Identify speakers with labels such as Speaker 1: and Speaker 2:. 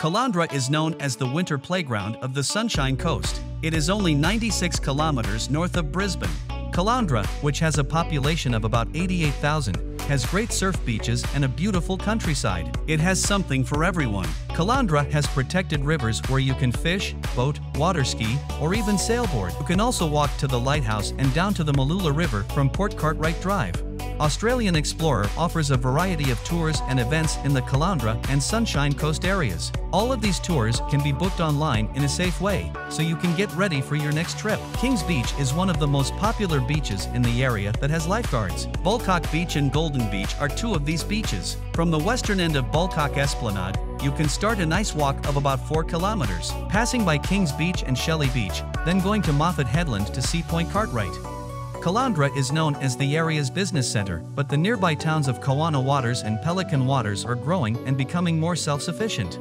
Speaker 1: Caloundra is known as the winter playground of the Sunshine Coast. It is only 96 kilometers north of Brisbane. Caloundra, which has a population of about 88,000, has great surf beaches and a beautiful countryside. It has something for everyone. Caloundra has protected rivers where you can fish, boat, water ski, or even sailboard. You can also walk to the lighthouse and down to the Mooloolah River from Port Cartwright Drive. Australian Explorer offers a variety of tours and events in the Caloundra and Sunshine Coast areas. All of these tours can be booked online in a safe way, so you can get ready for your next trip. Kings Beach is one of the most popular beaches in the area that has lifeguards. Bulcock Beach and Golden Beach are two of these beaches. From the western end of Bulcock Esplanade, you can start a nice walk of about 4 kilometers, passing by Kings Beach and Shelley Beach, then going to Moffat Headland to see Point Cartwright. Caloundra is known as the area's business center, but the nearby towns of Kawana Waters and Pelican Waters are growing and becoming more self-sufficient.